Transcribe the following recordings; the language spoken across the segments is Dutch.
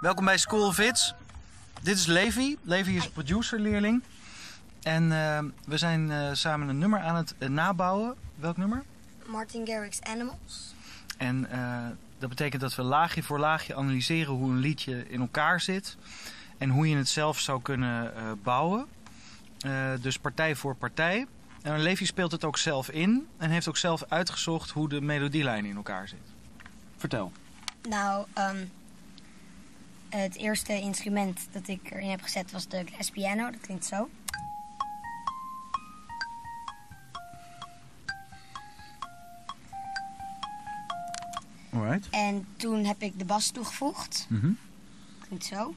Welkom bij School of Hits. Dit is Levi. Levi is producerleerling. En eh, we zijn eh, samen een nummer aan het eh, nabouwen. Welk nummer? Martin Garrix Animals. En dat betekent dat we laagje voor laagje analyseren hoe een liedje in elkaar zit. En hoe je het zelf zou kunnen bouwen. Dus partij voor partij. En Levi speelt het ook zelf in. En heeft ook zelf uitgezocht hoe de melodielijn in elkaar zit. Vertel. Nou, ehm, het eerste instrument dat ik erin heb gezet was de glass piano. Dat klinkt zo. Alright. En toen heb ik de bas toegevoegd. Mhm. Klinkt zo.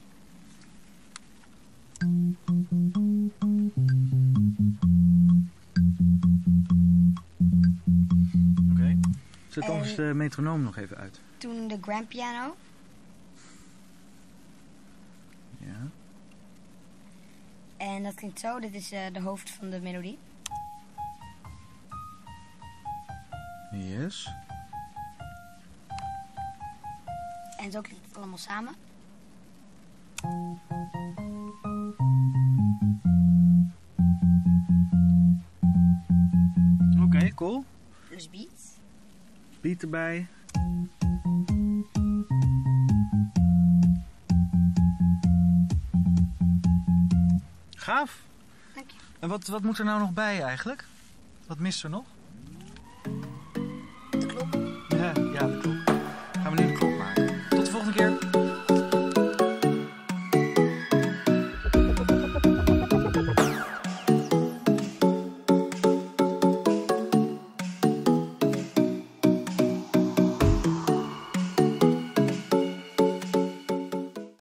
Oké. Zet En- ons de metronoom nog even uit. Toen de grand piano. Ja. En dat klinkt zo. Dit is eh, de hoofd van de melodie. Yes. En zo klinkt het allemaal samen. Oké, cool. Plus beat. Beat erbij. Gaaf. Dank je. En wat, wat moet er nou nog bij eigenlijk? Wat mist er nog?